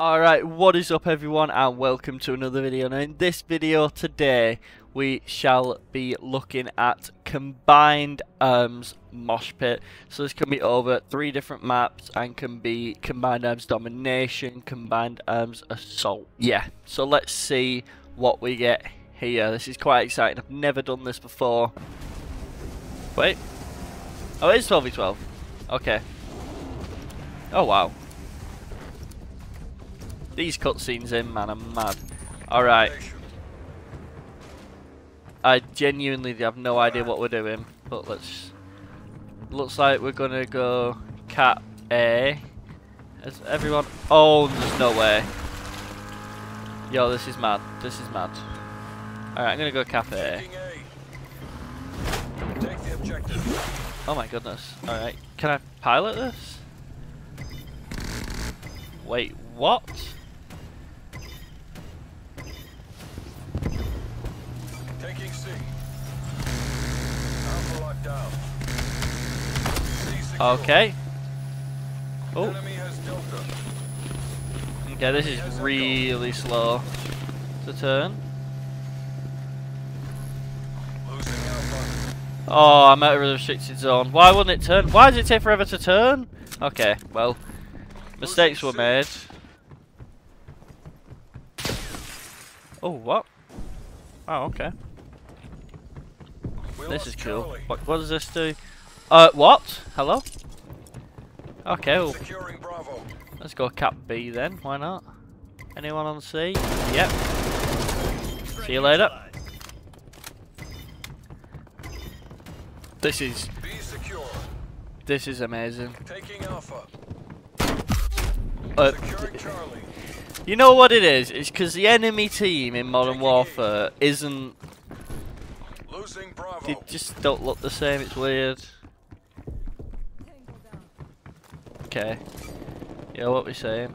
Alright, what is up everyone and welcome to another video. Now in this video today we shall be looking at combined arms mosh pit. So this can be over three different maps and can be combined arms domination, combined arms assault. Yeah, so let's see what we get here. This is quite exciting. I've never done this before. Wait. Oh, it is 12v12. Okay. Oh wow. These cutscenes in, man, I'm mad. Alright. I genuinely have no idea what we're doing, but let's... Looks like we're gonna go cap A. Is everyone... Oh, there's no way. Yo, this is mad. This is mad. Alright, I'm gonna go cap A. Oh my goodness. Alright, can I pilot this? Wait, what? Okay. Oh. Okay, this is really slow to turn. Oh, I'm out of the restricted zone. Why wouldn't it turn? Why does it take forever to turn? Okay, well, mistakes were made. Oh, what? Oh, okay. This is cool. What, what does this do? Uh, what? Hello? Okay, well, let's go cap B then, why not? Anyone on C? Yep. See you later. This is... This is amazing. Uh, you know what it is? It's because the enemy team in Modern Warfare isn't... They just don't look the same, it's weird. Okay. Yeah, what we saying?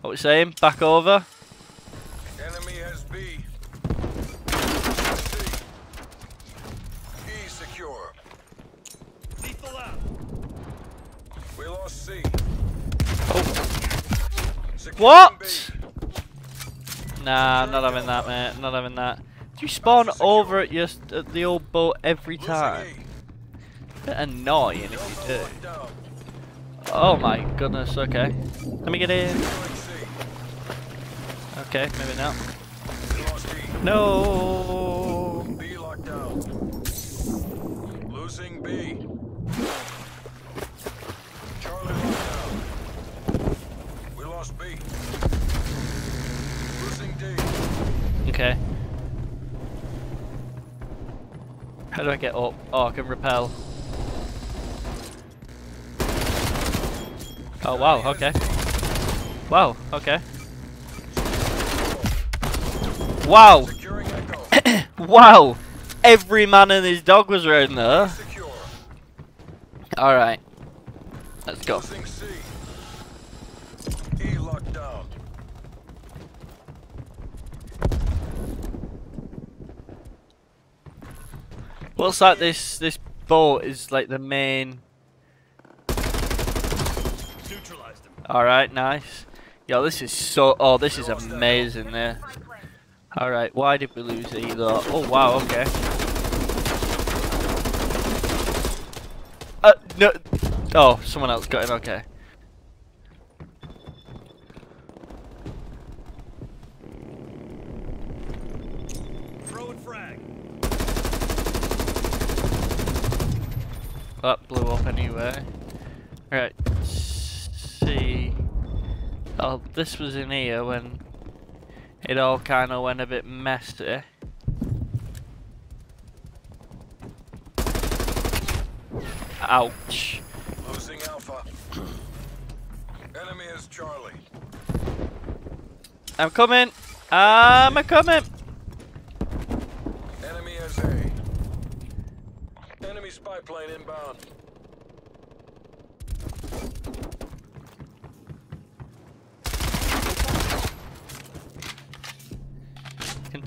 What we saying? Back over. Enemy has B. E secure. Lethal out. We lost C. Oh. What? Nah, not having that, mate. Not having that. You spawn over at your at the old boat every time? Bit annoying if you do. Oh my goodness, okay. Let me get in. Okay, maybe now. No. B locked down. Losing B. Charlie locked down. We lost B. Losing D. Okay. How do I get up? Oh, I can repel. Oh wow, okay. Wow, okay. Wow! wow! Every man and his dog was around there. Alright. Let's go. Looks like this this boat is like the main Alright, nice. Yo, this is so... Oh, this is amazing there. Alright, why did we lose E though? Oh, wow, okay. Uh, no... Oh, someone else got him, okay. That blew up anyway. Right see. Oh, this was in here when it all kind of went a bit messy. Ouch. Losing Alpha. Enemy is Charlie. I'm coming. I'm a coming. Enemy is A. Enemy spy plane inbound.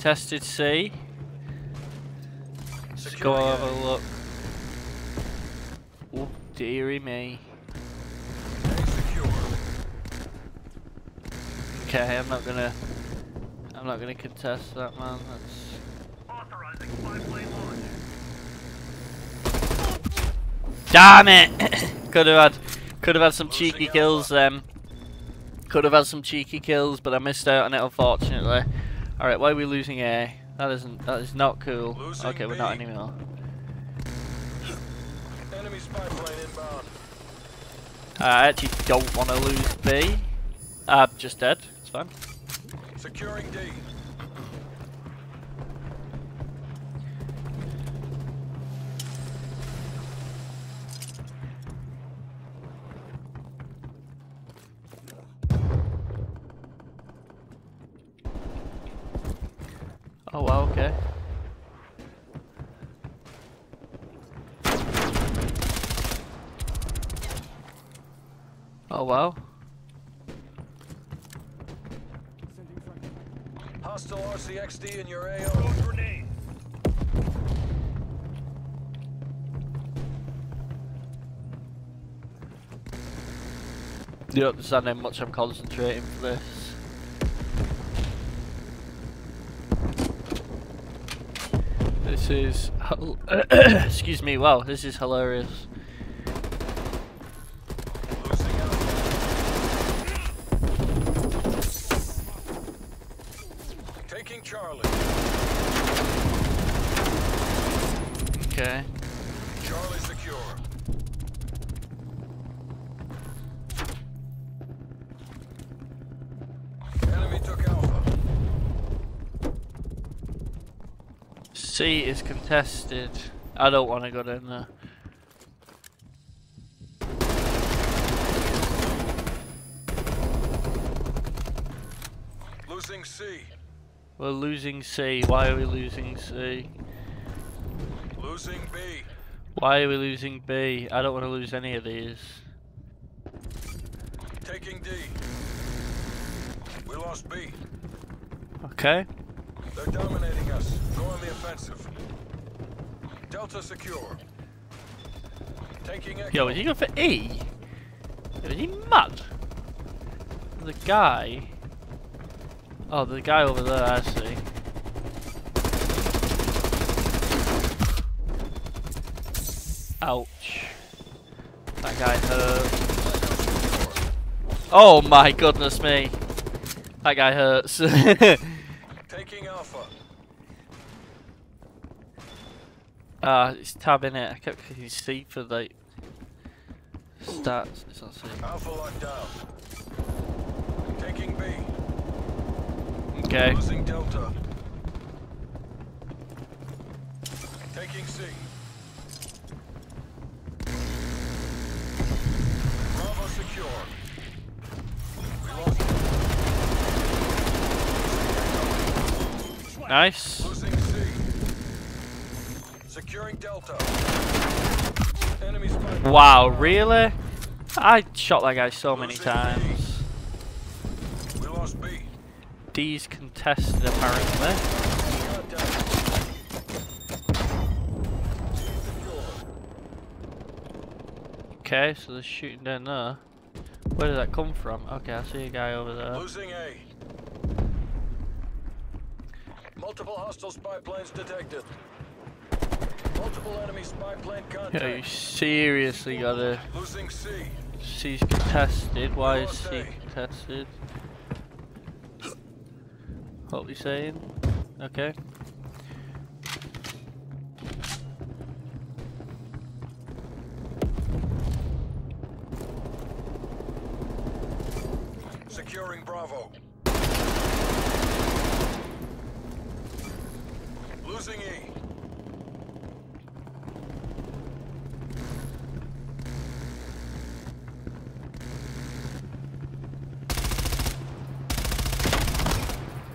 Contested C. Let's go have a look. Oh, dearie me. Okay, I'm not gonna. I'm not gonna contest that, man. That's. Authorizing five-plane launch. Damn it! could have had, could have had some cheeky kills. Um, could have had some cheeky kills, but I missed out on it unfortunately. All right, why are we losing A? That isn't. That is not cool. Losing Okay, we're not anymore. Enemy spy plane inbound. Uh, I actually don't want to lose B. Uh, just dead. It's fine. Securing D. Oh wow. Okay. Oh wow. Hostile RCXD in your AO. Grenade. You don't understand how much I'm concentrating for this. This is, excuse me. Wow, this is hilarious. C is contested. I don't want to go down there. Losing C. We're losing C. Why are we losing C? Losing B. Why are we losing B? I don't want to lose any of these. Taking D. We lost B. Okay. They're dominating us. The offensive. Delta secure. Taking Echo. Yo, is he going for E? Yo, is he mad? The guy. Oh, the guy over there, I see. Ouch. That guy hurt. Oh my goodness me. That guy hurts. Taking Alpha. Ah, it's tabbing it. I kept clicking C for the stats. It's not C. Alpha locked down. Taking B. Okay. Losing Delta. Taking C. Bravo secure. We lost Nice. Securing Delta. Enemy. Wow, really? I shot that guy so many times. We lost B. D's contested apparently. Okay, so they're shooting down there. Where did that come from? Okay, I see a guy over there. Losing A. Multiple hostile spy planes detected. Multiple enemy spy plane Yo, you seriously gotta. Losing C. C's contested. Why is C contested? What we saying? Okay. Securing Bravo. Losing E.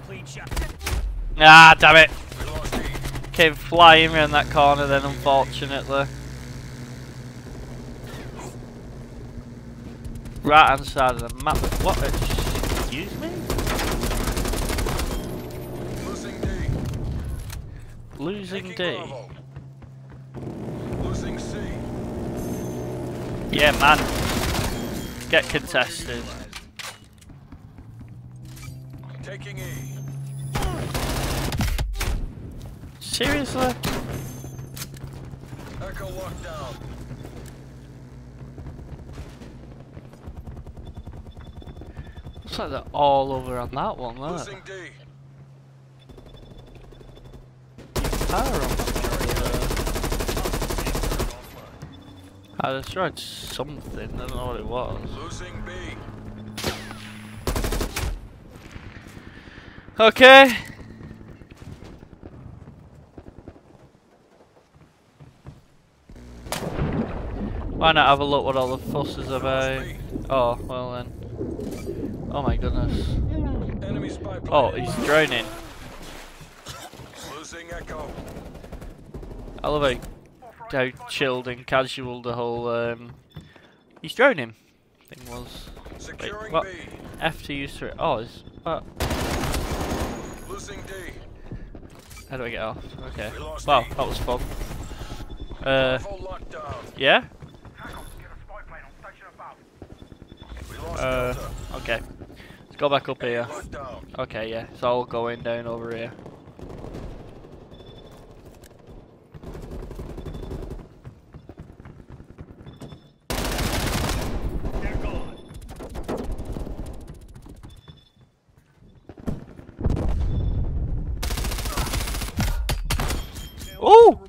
Clean shot. Ah, damn it! Came flying around that corner then, unfortunately. Right hand side of the map. What? Excuse me? Losing D. Losing D. Losing C. Yeah, man. Get contested. Taking E. Seriously? Echo locked down. Looks like they're all over on that one, look. Losing D. Power on. I destroyed something, I don't know what it was. Losing B. Okay. Why not have a look what all the fuss is about? Oh, well then. Oh my goodness. Enemy spy plane. Oh, he's drowning. Losing Echo. I love how, how chilled and casual the whole um he's drowning thing was. Securing what? B. F to use through Oh it's what Losing D. how do I get off? Okay. Wow, that was fun. Uh Bravo locked down. yeah? Hackle, get a spy plane on station above. We lost Uh okay. Let's go back up here. Okay, yeah, it's all going down over here. They're gone. Oh!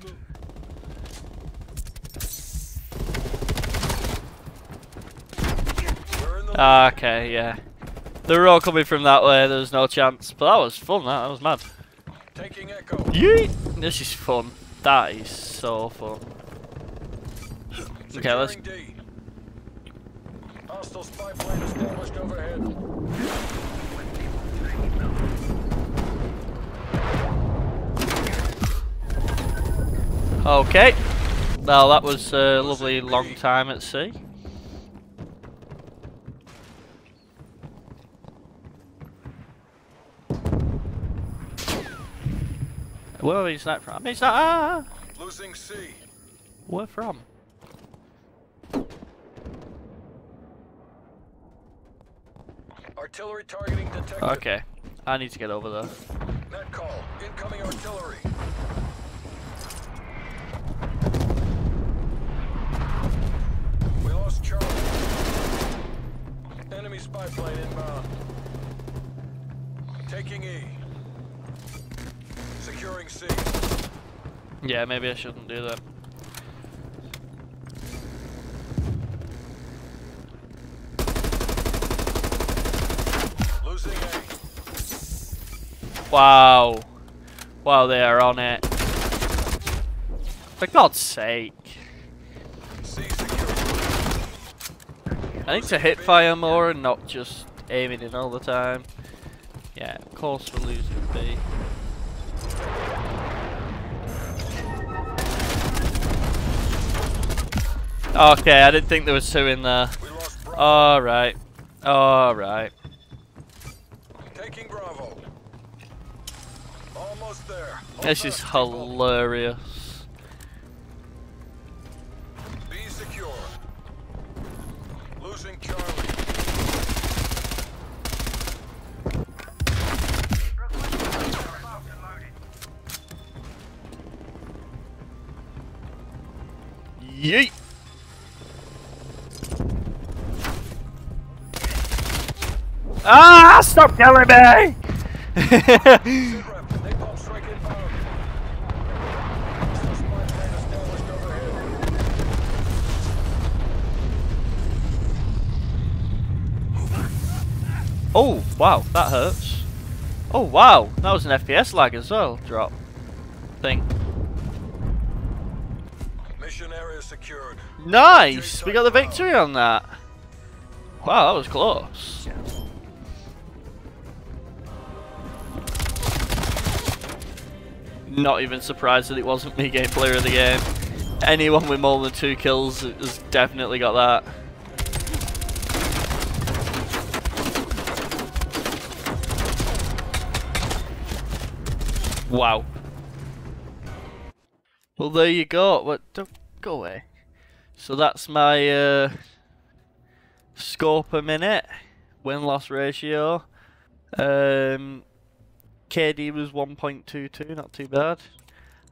We're in the Ah, Okay, yeah. They were all coming from that way, there was no chance. But that was fun, that, that was mad. Taking Echo. Yeet! This is fun. That is so fun. Okay, let's Securing D. Hostile spy plane established overhead. Okay. Well, that was a lovely long time at sea. Where is that from? Is that ah? Losing C. Where from? Artillery targeting detected. Okay, I need to get over there. Net call. Incoming artillery. We lost Charlie. Enemy spy plane inbound. Taking E. Securing C. Yeah, maybe I shouldn't do that. Losing A. Wow. Wow, they are on it. For God's sake. I need to hit fire more and not just aiming in all the time. Yeah, of course we're losing B. Okay, I didn't think there was two in there. We lost Bravo. Alright. Alright. Taking Bravo. Almost there. This is hilarious. B secure. Losing Charlie. Yeet! Ah! Stop killing me! Sitrep, napalm strike inbound. Hostile spy plane established overhead. oh, wow, that hurts. Oh, wow, that was an FPS lag as well. Drop. Thing. Mission area secured. Nice! We got the victory on that. Wow, that was close. Not even surprised that it wasn't me game player of the game. Anyone with more than two kills has definitely got that. Wow. Well, there you go. What? Don't go away. So that's my uh, score per minute, win loss ratio. Um, KD was 1.22, not too bad.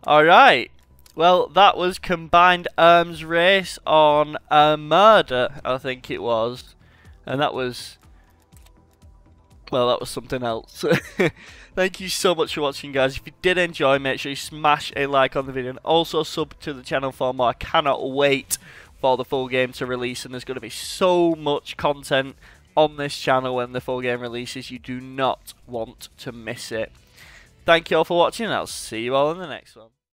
Alright, well that was Combined Arms Race on Armada, I think it was. And that was, well that was something else. Thank you so much for watching guys. If you did enjoy, make sure you smash a like on the video and also sub to the channel for more. I cannot wait for the full game to release and there's going to be so much content on this channel when the full game releases. You do not want to miss it. Thank you all for watching and I'll see you all in the next one.